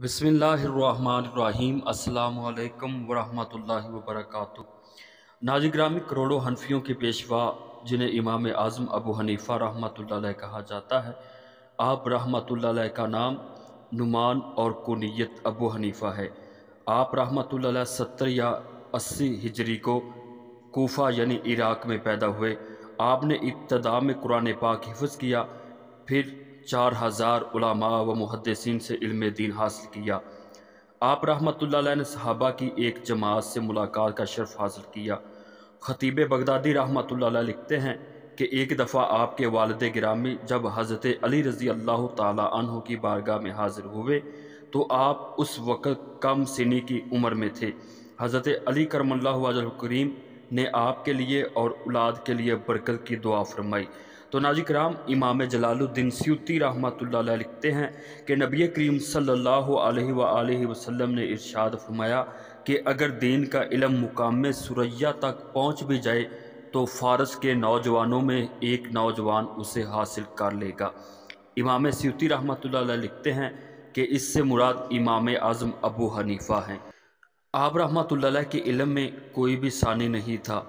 बसमीम अल्लाम वरहमतुल्लाहि वबरकातुहू। नाजी ग्रामी करोड़ों हनफियों के पेशवा, जिन्हें इमाम आज़म अबू हनीफ़ा रहमतुल्लाह कहा जाता है, आप रहमतुल्लाह का नाम नुमान और कुनीत अबू हनीफ़ा है। आप रहमतुल्लाह सत्तर या अस्सी हिजरी को कोफ़ा यानी इराक़ में पैदा हुए। आपने इब्तदा में कुरान पाक हिफ्ज़ किया, फिर चार हज़ार उलामा व मुहदसिन से इल्म दीन हासिल किया। आप रहमतुल्लाह ने सहाबा की एक जमात से मुलाकात का शर्फ हासिल किया। ख़तीब बगदादी रहमतुल्लाह लिखते हैं कि एक दफ़ा आपके वालद गिरामी जब हज़रत अली रज़ी अल्लाह तहों की बारगाह में हाज़िर हुए तो आप उस वक़्त कम सिनी की उम्र में थे। हज़रत अली करमल्ला करीम ने आपके लिए और औलाद के लिए बरकत की दुआ फरमाई। तो नाजिक कराम, इमाम जलालुद्दीन स्यूती रहमत लिखते हैं कि नबी करीम अलैहि वसल्लम ने इरशाद फरमाया कि अगर दीन का इलम मुकाम सुरैया तक पहुँच भी जाए तो फ़ारस के नौजवानों में एक नौजवान उसे हासिल कर लेगा। इमाम स्यूती रहमत लिखते हैं कि इससे मुराद इमाम आज़म अबू हनीफ़ा हैं। आप रहमत के इलम में कोई भी सानी नहीं था।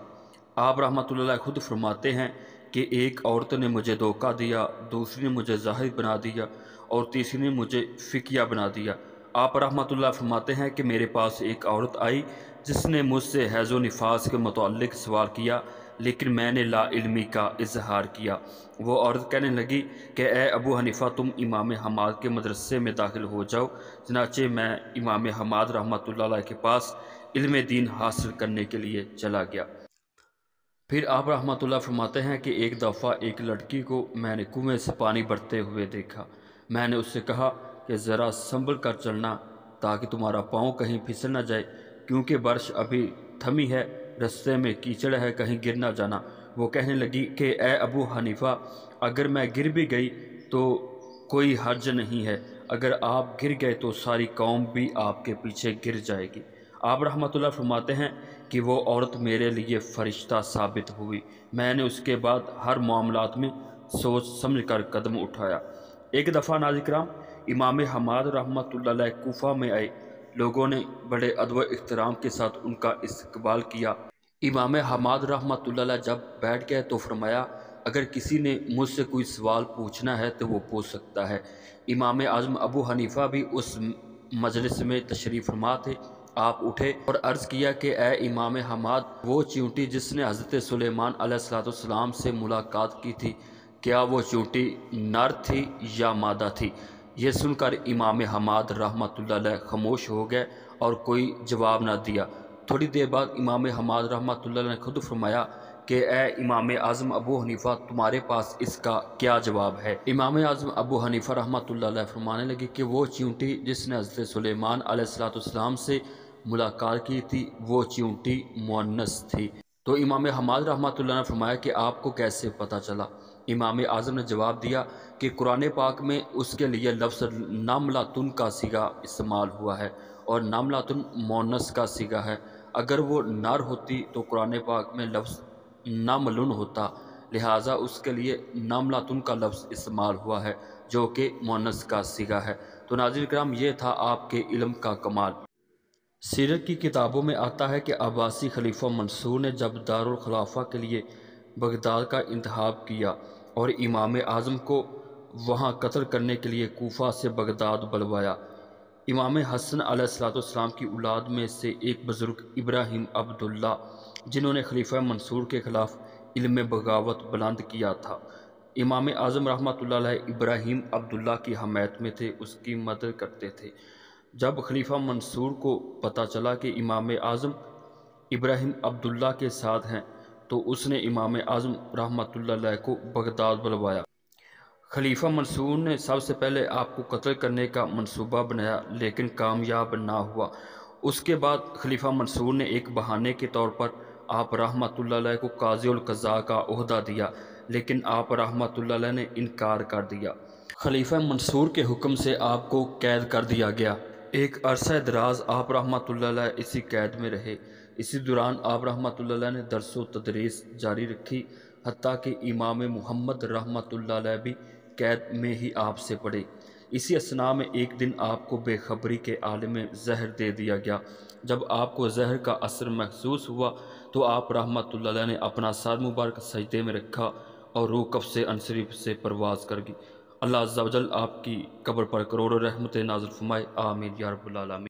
आप रहमत खुद फरमाते हैं कि एक औरत ने मुझे धोखा दिया, दूसरी ने मुझे ज़ाहिर बना दिया और तीसरी ने मुझे फ़िकिया बना दिया। आप रहमतुल्लाह फरमाते हैं कि मेरे पास एक औरत आई जिसने मुझसे हैज़ो नफास के मतलब सवाल किया, लेकिन मैंने ला इल्मी का इजहार किया। वो औरत कहने लगी कि, ए अबू हनीफ़ा, तुम इमाम हमाद के मदरसे में दाखिल हो जाओ, चनाचे मैं इमाम हमाद रहमत के पास इल्म दीन हासिल करने के लिए चला गया। फिर आप रहमतुल्लाह फरमाते हैं कि एक दफ़ा एक लड़की को मैंने कुएँ से पानी भरते हुए देखा। मैंने उससे कहा कि ज़रा संभल कर चलना ताकि तुम्हारा पाँव कहीं फिसल ना जाए, क्योंकि बारिश अभी थमी है, रस्ते में कीचड़ है, कहीं गिर ना जाना। वो कहने लगी कि, ए अबू हनीफ़ा, अगर मैं गिर भी गई तो कोई हर्ज नहीं है, अगर आप गिर गए तो सारी कौम भी आपके पीछे गिर जाएगी। आप रहमतुल्लाह फरमाते हैं कि वो औरत मेरे लिए फ़रिश्ता साबित हुई। मैंने उसके बाद हर मामला में सोच समझ कर कदम उठाया। एक दफ़ा नाजिक्राम इमाम हमाद रहमत कोफ़ा में आए। लोगों ने बड़े अदब इख्तराम के साथ उनका इस्तबाल किया। इमाम हमाद रहमत जब बैठ गए तो फरमाया, अगर किसी ने मुझसे कोई सवाल पूछना है तो वो पूछ सकता है। इमाम आज़म अबू हनीफ़ा भी उस मजलिस में तशरीफ़ फरमा थे। आप उठे और अर्ज़ किया कि ए इमाम हमाद, वो चूंटी जिसने हज़रत सुलेमान सलाम से मुलाकात की थी, क्या वो चूंटी नर थी या मादा थी? ये सुनकर इमाम हमाद रहमत खामोश हो गए और कोई जवाब ना दिया। थोड़ी देर बाद इमाम हमाद रहमत ने खुद फरमाया कि ए इमाम आज़म अबू हनीफ़ा, तुम्हारे पास इसका क्या जवाब है? इमाम आज़म अबू हनीफ़ा रहमत फरमाने लगी कि, वो चूंटी जिसने हज़रत सुलेमान सलाम से मुलाकात की थी, वो चूंटी मुन्नस थी। तो इमाम हमाद रहमत ने फरमाया कि आपको कैसे पता चला? इमाम आज़म ने जवाब दिया कि कुरान पाक में उसके लिए लफ्ज़ नामलातुन का सिगा इस्तेमाल हुआ है और नामलातुन मोनस का सिगा है। अगर वो नर होती तो कुरान पाक में लफ्ज़ नामलुन होता, लिहाजा उसके लिए नामलातुन का लफ्ज़ इस्तेमाल हुआ है, जो कि मोनस का सिगा है। तो नाजिर कराम ये था आपके इल्म का कमाल। सीरत की किताबों में आता है कि अब्बासी खलीफा मंसूर ने जब दारुल खलाफा के लिए बगदाद का इंतखब किया और इमाम आज़म को वहाँ कत्ल करने के लिए कोफा से बगदाद बुलवाया, इमाम हसन अलैहिस्सलाम की औलाद में से एक बुज़ुर्ग इब्राहिम अब्दुल्ला जिन्होंने खलीफा मंसूर के ख़िलाफ़ इल्म बगावत बुलंद किया था। इमाम आज़म रहमत इब्राहिम अब्दुल्ला की हमायत में थे, उसकी मदद करते थे। जब खलीफा मंसूर को पता चला कि इमाम आज़म इब्राहिम अब्दुल्ला के साथ हैं तो उसने इमाम आज़म रहमत को बगदाद बुलवाया। खलीफा मंसूर ने सबसे पहले आपको कत्ल करने का मंसूबा बनाया, लेकिन कामयाब ना हुआ। उसके बाद खलीफा मंसूर ने एक बहाने के तौर पर आप रहमत को काजी कज़ा का अहदा दिया, लेकिन आप रहमत ने इनकार कर दिया। खलीफा मंसूर के हुक्म से आपको कैद कर दिया गया। एक अरसा दराज आप रहमत इसी कैद में रहे। इसी दौरान आप रहमत ने दरस तदरीस जारी रखी हती कि इमाम मोहम्मद रहमत भी कैद में ही आपसे पढ़े इसी असना में एक दिन आपको बेखबरी के आलम जहर दे दिया गया। जब आपको जहर का असर महसूस हुआ तो आप रहमत ने अपना सार मुबारक सजदे में रखा और रूह कब से अनशरीफ से परवाज कर गई अल्लाह आपकी कब्र पर करोड़ों रहमत नाजुल फरमाए। आमिर यारबालमी